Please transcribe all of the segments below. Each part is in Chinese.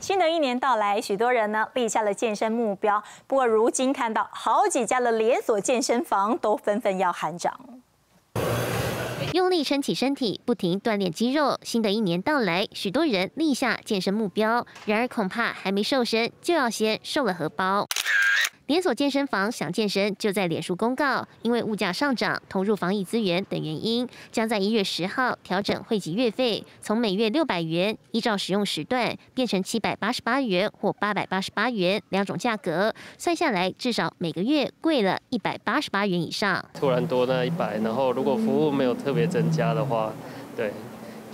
新的一年到来，许多人呢立下了健身目标。不过，如今看到好几家的连锁健身房都纷纷要喊涨。用力撑起身体，不停锻炼肌肉。新的一年到来，许多人立下健身目标。然而，恐怕还没瘦身，就要先瘦了荷包。连锁健身房想健身，就在脸书公告，因为物价上涨、投入防疫资源等原因，将在一月十号调整会籍月费，从每月六百元依照使用时段变成七百八十八元或八百八十八元两种价格，算下来至少每个月贵了一百八十八元以上。突然多那一百，然后如果服务没有特别增加的话，对。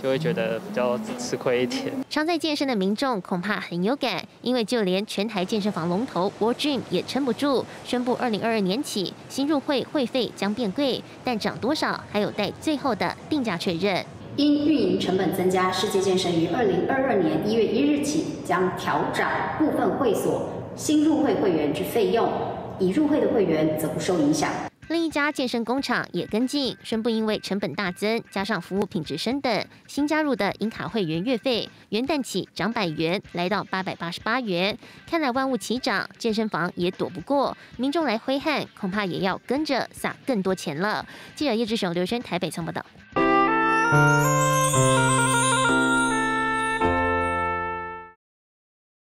就会觉得比较吃亏一点。常在健身的民众恐怕很有感，因为就连全台健身房龙头 w o r Gym 也撑不住，宣布二零二二年起新入会会费将变贵，但涨多少还有待最后的定价确认。因运营成本增加，世界健身于二零二二年一月一日起将调涨部分会所新入会会员之费用，已入会的会员则不受影响。另一家健身工厂也跟进，宣布因为成本大增，加上服务品质升等，新加入的银卡会员月费元旦起涨百元，来到八百八十八元。看来万物齐涨，健身房也躲不过，民众来挥汗，恐怕也要跟着撒更多钱了。记者叶志雄、刘轩台北仓报道。